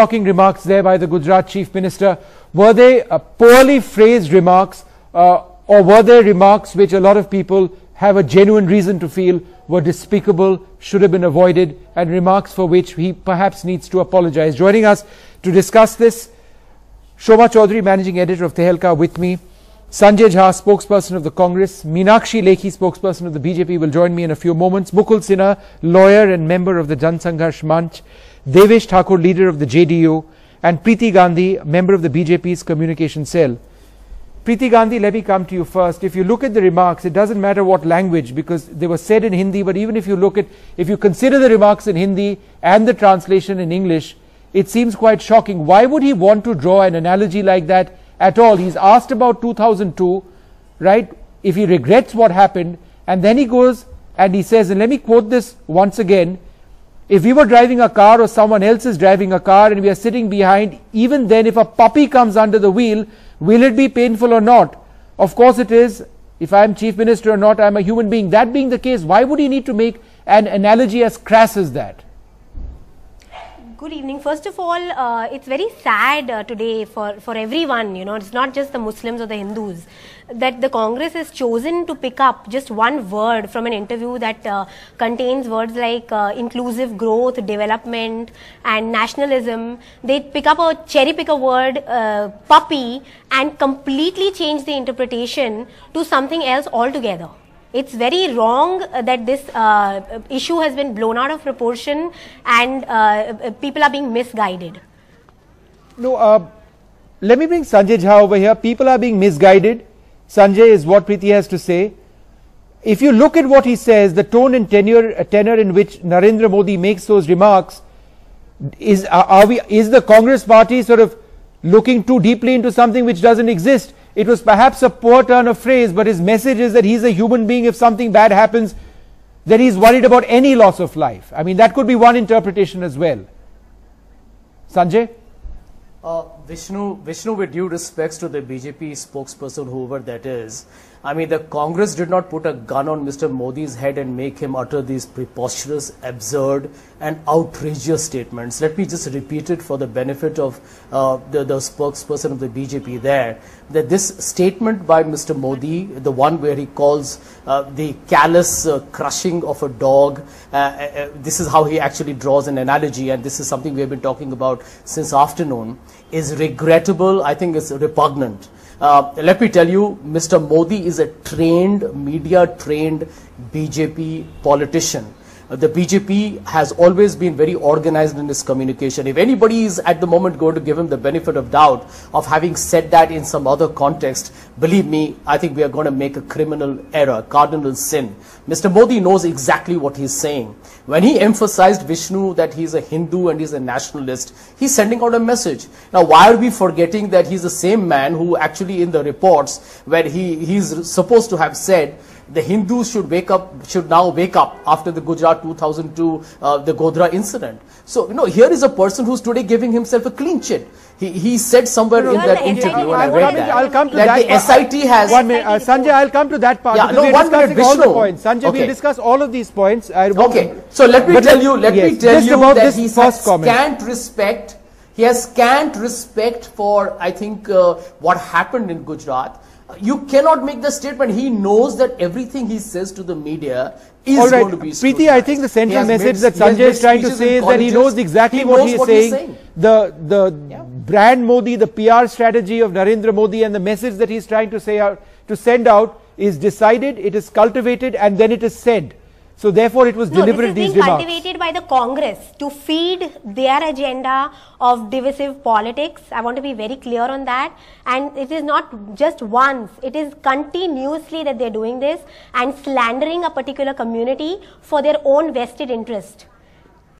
shocking remarks there by the Gujarat Chief Minister. Were they uh, poorly phrased remarks uh, or were they remarks which a lot of people have a genuine reason to feel were despicable, should have been avoided and remarks for which he perhaps needs to apologize. Joining us to discuss this, Shoma Chaudhury, Managing Editor of Tehelka with me. Sanjay Jha, spokesperson of the Congress, Meenakshi Lekhi, spokesperson of the BJP, will join me in a few moments. Mukul Sinha, lawyer and member of the Jan Sangharsh Manch, Devesh Thakur, leader of the JDU, and Preeti Gandhi, member of the BJP's communication cell. Preeti Gandhi, let me come to you first. If you look at the remarks, it doesn't matter what language because they were said in Hindi, but even if you look at, if you consider the remarks in Hindi and the translation in English, it seems quite shocking. Why would he want to draw an analogy like that at all. He's asked about 2002, right? If he regrets what happened, and then he goes and he says, and let me quote this once again. If we were driving a car or someone else is driving a car and we are sitting behind, even then if a puppy comes under the wheel, will it be painful or not? Of course it is. If I'm chief minister or not, I'm a human being. That being the case, why would he need to make an analogy as crass as that? Good evening. First of all, uh, it's very sad uh, today for, for everyone, you know, it's not just the Muslims or the Hindus, that the Congress has chosen to pick up just one word from an interview that uh, contains words like uh, inclusive growth, development, and nationalism. They pick up a cherry pick a word, uh, puppy, and completely change the interpretation to something else altogether it's very wrong that this uh, issue has been blown out of proportion and uh, people are being misguided. No, uh, let me bring Sanjay Jha over here. People are being misguided. Sanjay is what Preeti has to say. If you look at what he says, the tone and tenor, tenor in which Narendra Modi makes those remarks, is, are we, is the Congress party sort of looking too deeply into something which doesn't exist? It was perhaps a poor turn of phrase, but his message is that he's a human being. If something bad happens, that he's worried about any loss of life. I mean, that could be one interpretation as well. Sanjay? Uh, Vishnu, Vishnu, with due respects to the BJP spokesperson, whoever that is, I mean, the Congress did not put a gun on Mr. Modi's head and make him utter these preposterous, absurd, and outrageous statements. Let me just repeat it for the benefit of uh, the, the, spokesperson of the BJP there, that this statement by Mr. Modi, the one where he calls uh, the callous uh, crushing of a dog, uh, uh, uh, this is how he actually draws an analogy, and this is something we have been talking about since afternoon, is regrettable. I think it's repugnant. Uh, let me tell you, Mr. Modi is a trained, media trained BJP politician. The BJP has always been very organized in its communication. If anybody is at the moment going to give him the benefit of doubt of having said that in some other context, believe me, I think we are going to make a criminal error, cardinal sin. Mr. Modi knows exactly what he's saying. When he emphasized Vishnu that he's a Hindu and he's a nationalist, he's sending out a message. Now, why are we forgetting that he's the same man who actually in the reports where he, he's supposed to have said the Hindus should wake up, should now wake up after the Gujarat 2002, uh, the Godhra incident. So, you know, here is a person who's today giving himself a clean chit. He, he said somewhere no, in that interview, and I read that, I'll come to that, that the SIT has... One minute, uh, Sanjay, I'll come to that part. Yeah, no, one minute, all the points. Sanjay, okay. we'll discuss all of these points. I okay, so let me tell you, let yes, me tell you that he has comment. scant respect, he has scant respect for, I think, uh, what happened in Gujarat you cannot make the statement. He knows that everything he says to the media is All right. going to be Preeti, I think the central message made, that Sanjay is trying to say is that he knows exactly he what knows he is what saying. saying. The, the yeah. brand Modi, the PR strategy of Narendra Modi and the message that he's trying to say out, to send out is decided, it is cultivated and then it is said. So therefore, it was no, deliberate. This is being cultivated by the Congress to feed their agenda of divisive politics. I want to be very clear on that. And it is not just once; it is continuously that they're doing this and slandering a particular community for their own vested interest.